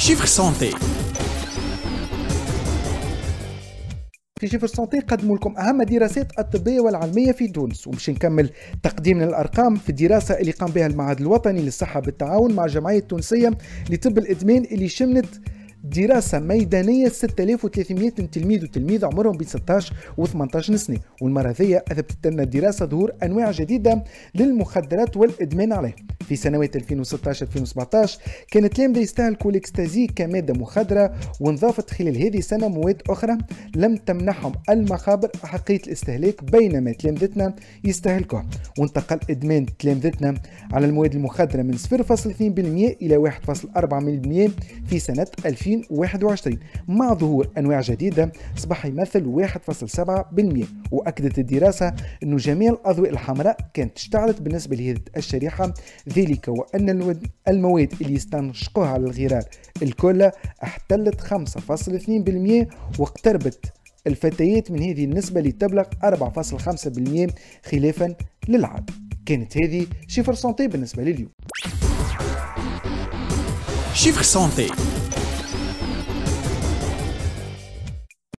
Chiffre Santé في Chiffre Santé قدموا لكم أهم الدراسات الطبية والعلمية في تونس ومش نكمل. تقديم الارقام في الدراسه اللي قام بها المعهد الوطني للصحة بالتعاون مع الجمعية التونسية لطب الإدمان اللي شملت دراسة ميدانية 6300 تلميذ وتلميذة عمرهم بين 16 و 18 سنة. والمرة ذي أثبتت لنا الدراسة ظهور أنواع جديدة للمخدرات والإدمان عليه في سنوات 2016 2017 كانت تلامذة يستهلكوا الاكستازي كمادة مخدرة وانضافت خلال هذه السنة مواد أخرى لم تمنحهم المخابر أحقية الاستهلاك بينما تلامذتنا يستهلكوها. وانتقل إدمان تلامذتنا على المواد المخدرة من 0.2% إلى 1.4% في سنة 2021 مع ظهور أنواع جديدة أصبح يمثل 1.7% وأكدت الدراسة أن جميع الأضواء الحمراء كانت اشتعلت بالنسبة لهذه الشريحة ذلك وأن المواد اللي يستنشقوها على الغرار الكل احتلت 5.2% واقتربت الفتيات من هذه النسبة لتبلغ 4.5% خلافا للعادة كانت هذه شفر سنتي بالنسبة لليوم. شفر سنتي